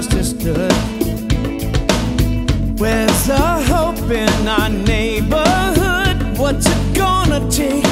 just as good. Where's the hope in our neighborhood? What's it gonna take?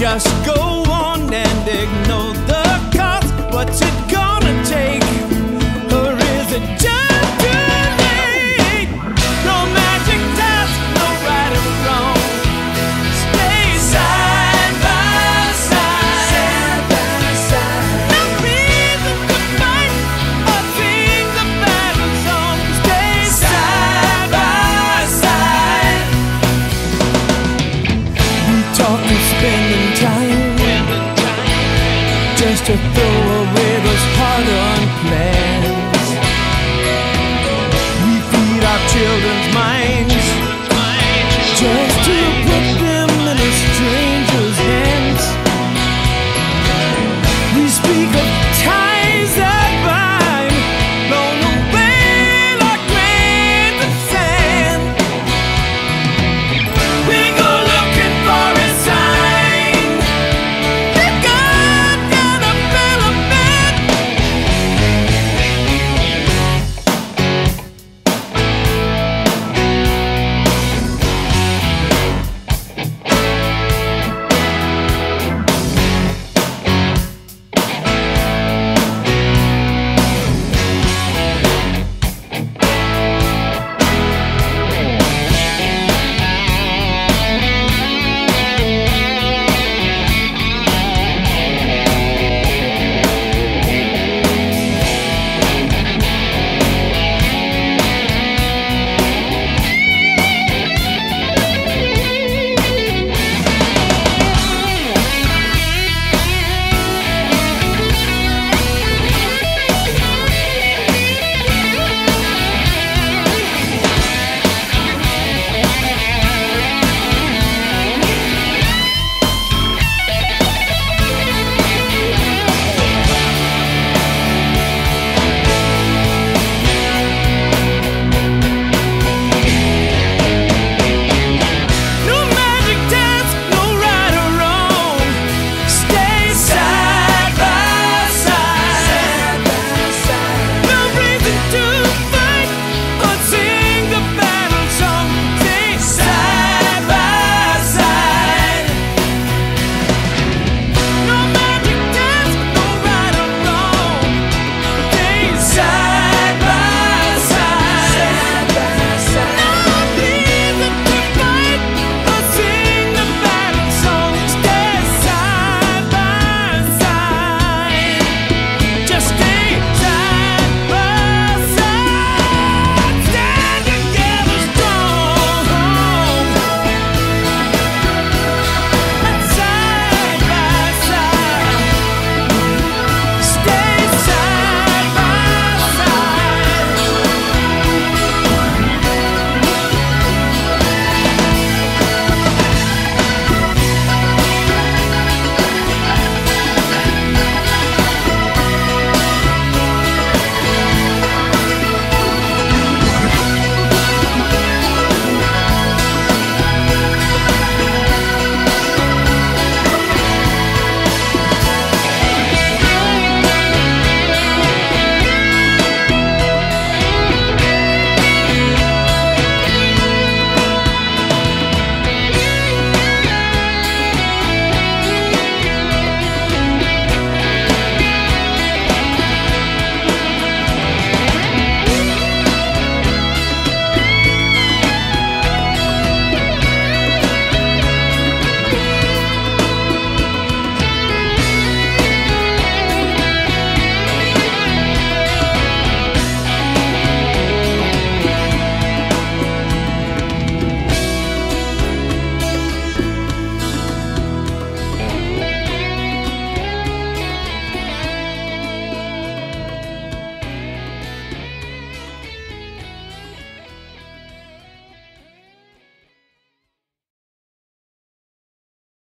just go on and ignore the cost. What's it? to